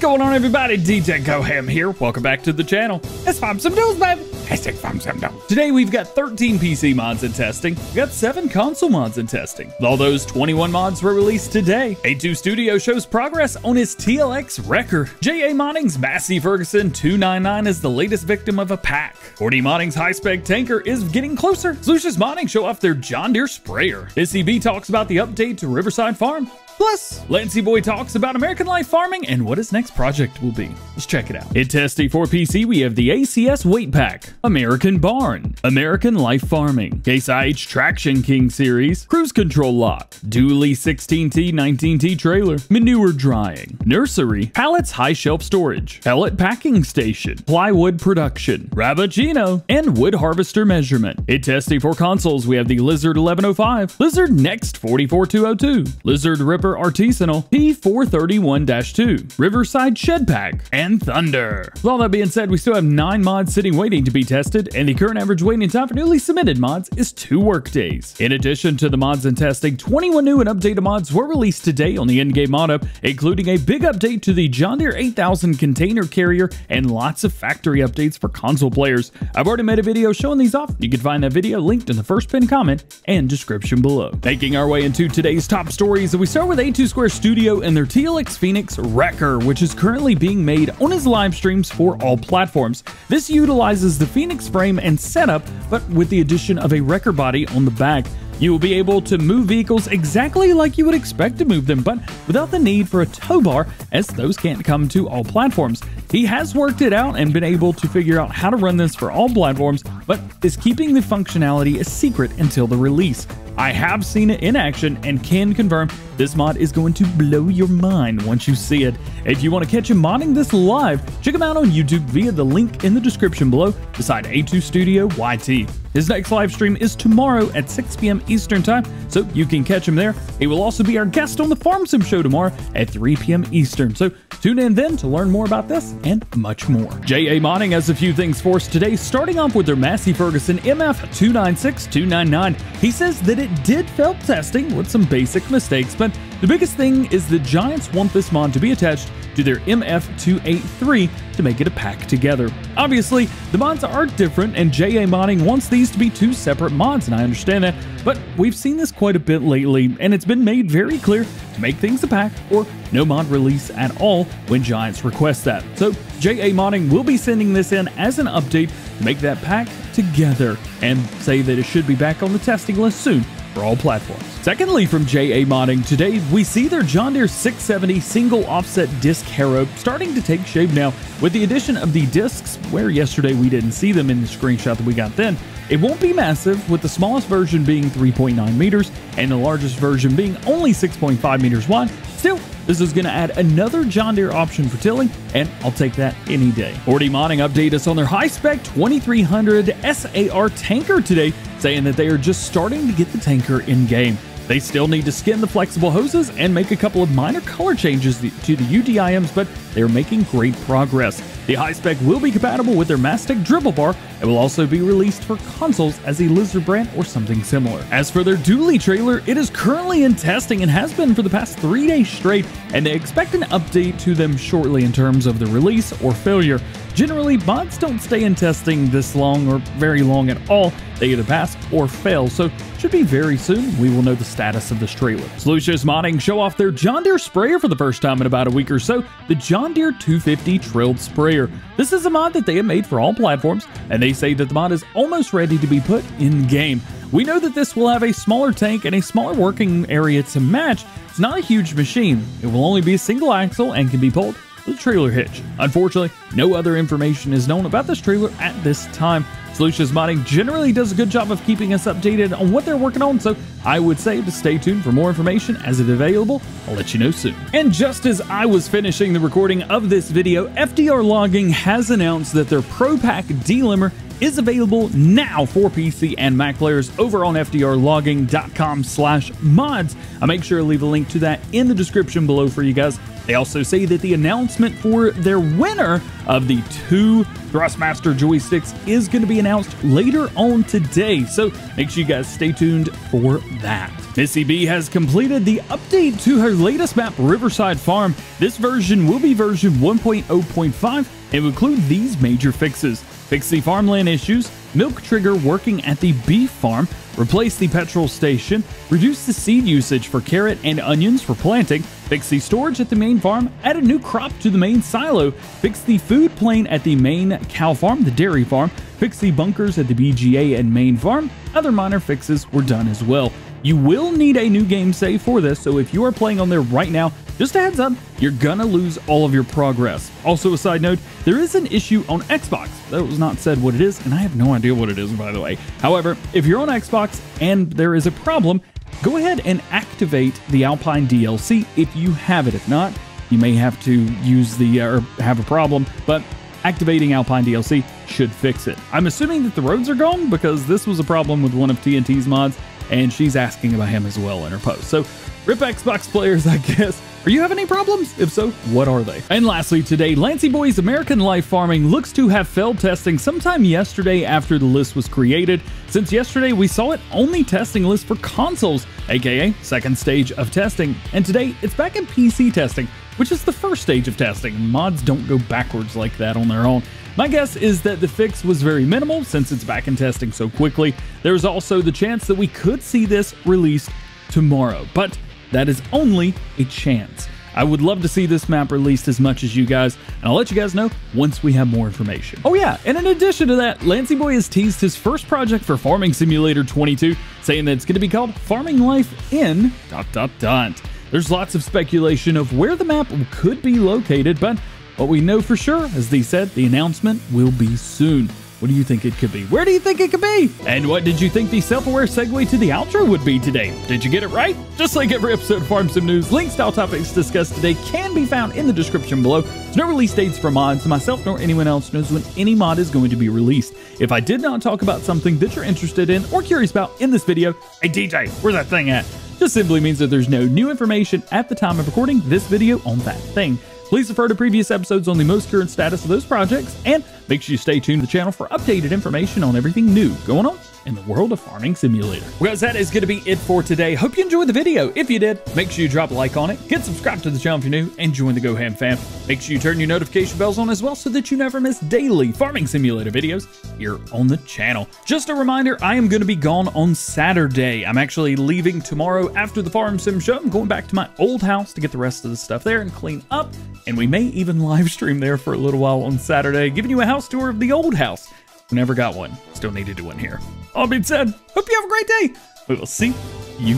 going on, everybody? D-Tech Ham here. Welcome back to the channel. Let's farm some news, baby. Hashtag farm some news. Today, we've got 13 PC mods in testing. We've got 7 console mods in testing. All those 21 mods were released today. 82 Studio shows progress on his TLX Wrecker. JA Modding's Massey Ferguson 299 is the latest victim of a pack. 4D Modding's high-spec tanker is getting closer. Sleutjes Modding show off their John Deere sprayer. SCB talks about the update to Riverside Farm. Plus, Lancyboi talks about American Life farming and what his next project will be. Let's check it out. In testing for PC, we have the ACS Weight Pack, American Barn, American Life Farming, Case IH Traction King Series, Cruise Control Lock, Dually 16T 19T Trailer, Manure Drying, Nursery, Pallets High Shelf Storage, Pellet Packing Station, Plywood Production, Rabachino, and Wood Harvester Measurement. In testing for consoles, we have the Lizard 1105, Lizard Next 44202, Lizard Ripper Artisanal P431-2, Riverside Shed Pack, and Thunder. With all that being said, we still have 9 mods sitting waiting to be tested, and the current average waiting time for newly submitted mods is 2 workdays. In addition to the mods and testing, 21 new and updated mods were released today on the in-game ModHub, including a big update to the John Deere 8000 container carrier and lots of factory updates for console players. I've already made a video showing these off. You can find that video linked in the first pinned comment and description below. Making our way into today's top stories, we start with 82 Square Studio and their TLX Phoenix Wrecker, which is currently being made on his live streams for all platforms. This utilizes the Phoenix frame and setup, but with the addition of a wrecker body on the back. You will be able to move vehicles exactly like you would expect to move them, but without the need for a tow bar, as those can't come to all platforms. He has worked it out and been able to figure out how to run this for all platforms, but is keeping the functionality a secret until the release. I have seen it in action and can confirm this mod is going to blow your mind once you see it. If you want to catch him modding this live, check him out on YouTube via the link in the description below beside 82 Studio YT. His next live stream is tomorrow at 6 p.m. Eastern Time, so you can catch him there. He will also be our guest on the Farm Sim Show tomorrow at 3 p.m. Eastern, so tune in then to learn more about this and much more. JA Modding has a few things for us today, starting off with their Massey Ferguson MF296299. He says that it did fail testing with some basic mistakes, but the biggest thing is the Giants want this mod to be attached to their MF283 to make it a pack together. Obviously, the mods are different and JA Modding wants these to be two separate mods and I understand that, but we've seen this quite a bit lately and it's been made very clear to make things a pack or no mod release at all when Giants request that. So JA Modding will be sending this in as an update to make that pack together and say that it should be back on the testing list soon for all platforms. Secondly, from JA Modding, today we see their John Deere 670 single offset disc harrow starting to take shape now with the addition of the discs, where yesterday we didn't see them in the screenshot that we got then. It won't be massive, with the smallest version being 3.9 meters and the largest version being only 6.5 meters wide. Still, this is going to add another John Deere option for tilling, and I'll take that any day. 4D Modding update us on their high-spec 2300 SAR tanker today, saying that they are just starting to get the tanker in-game. They still need to skin the flexible hoses and make a couple of minor color changes to the UDIMs, but they're making great progress. The high spec will be compatible with their Mastec dribble bar and will also be released for consoles as a Lizard brand or something similar. As for their dually trailer, it is currently in testing and has been for the past three days straight, and they expect an update to them shortly in terms of the release or failure. Generally, mods don't stay in testing this long or very long at all. They either pass or fail, so should be very soon we will know the status of this trailer. Sleutjes Modding show off their John Deere sprayer for the first time in about a week or so, the John Deere 250 Trailed Sprayer. This is a mod that they have made for all platforms, and they say that the mod is almost ready to be put in game. We know that this will have a smaller tank and a smaller working area to match. It's not a huge machine. It will only be a single axle and can be pulled a trailer hitch. Unfortunately, no other information is known about this trailer at this time. Sleutjes Modding generally does a good job of keeping us updated on what they're working on, so I would say to stay tuned for more information as it's available. I'll let you know soon. And just as I was finishing the recording of this video, FDR Logging has announced that their Pro Pack Delimber is available now for PC and Mac players over on fdrlogging.com slash mods. I'll make sure to leave a link to that in the description below for you guys They also say that the announcement for their winner of the two Thrustmaster joysticks is going to be announced later on today, so make sure you guys stay tuned for that. Missy B has completed the update to her latest map, Riverside Farm. This version will be version 1.0.5 and would include these major fixes. Fix the farmland issues, milk trigger working at the beef farm, replace the petrol station, reduce the seed usage for carrot and onions for planting, fix the storage at the main farm, add a new crop to the main silo, fix the food plane at the main cow farm, the dairy farm, fix the bunkers at the BGA and main farm. Other minor fixes were done as well. You will need a new game save for this, so if you are playing on there right now, just a heads up, you're gonna lose all of your progress. Also, a side note, there is an issue on Xbox. That was not said what it is, and I have no idea what it is, by the way. However, if you're on Xbox and there is a problem, go ahead and activate the Alpine DLC if you have it. If not, you may have to use the, uh, or have a problem, but activating Alpine DLC should fix it. I'm assuming that the roads are gone because this was a problem with one of TNT's mods, and she's asking about him as well in her post. So, rip Xbox players, I guess. Are you having any problems? If so, what are they? And lastly, today, Lancyboi's American Life Farming looks to have failed testing sometime yesterday after the list was created. Since yesterday, we saw it only testing list for consoles, aka second stage of testing, and today it's back in PC testing, which is the first stage of testing. Mods don't go backwards like that on their own. My guess is that the fix was very minimal since it's back in testing so quickly. There's also the chance that we could see this released tomorrow, but that is only a chance. I would love to see this map released as much as you guys, and I'll let you guys know once we have more information. Oh yeah, and in addition to that, Lancyboi has teased his first project for Farming Simulator 22, saying that it's going to be called Farming Life in dot dot dot. There's lots of speculation of where the map could be located, but what we know for sure, as they said, the announcement will be soon. What do you think it could be? Where do you think it could be? And what did you think the self-aware segue to the outro would be today? Did you get it right? Just like every episode of Farm Sim News, links to all topics discussed today can be found in the description below. There's no release dates for mods, myself nor anyone else knows when any mod is going to be released. If I did not talk about something that you're interested in or curious about in this video, hey DJ, where's that thing at? Just simply means that there's no new information at the time of recording this video on that thing. Please refer to previous episodes on the most current status of those projects, and make sure you stay tuned to the channel for updated information on everything new going on in the world of Farming Simulator. Well guys, that is going to be it for today. Hope you enjoyed the video. If you did, make sure you drop a like on it, get subscribed to the channel if you're new, and join the GoHam fam. Make sure you turn your notification bells on as well so that you never miss daily Farming Simulator videos here on the channel. Just a reminder, I am going to be gone on Saturday. I'm actually leaving tomorrow after the Farm Sim show. I'm going back to my old house to get the rest of the stuff there and clean up, and we may even live stream there for a little while on Saturday, giving you a house tour of the old house. Never got one. Still need to do one here. All being said, hope you have a great day. We will see you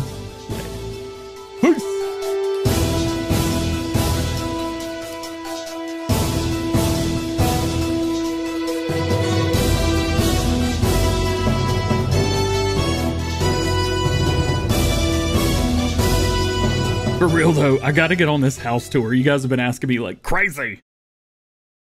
later. Peace. For real though, I gotta get on this house tour. You guys have been asking me like crazy.